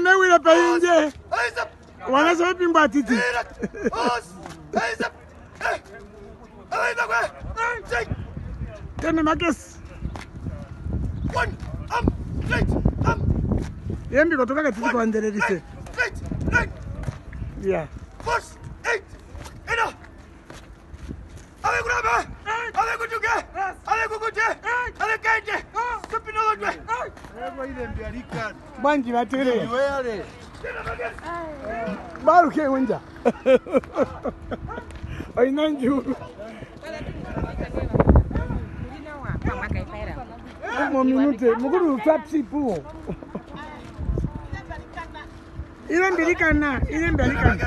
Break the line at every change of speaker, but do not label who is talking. anowira painje wana zvaipingwa atiti eh, eh, eh, tene makesi um, um. yembikotokaka titi kuwandererise ya yeah. manje batelebaruke unja oina njuru mominute mukuru utapsipuo irembirikana irembirikana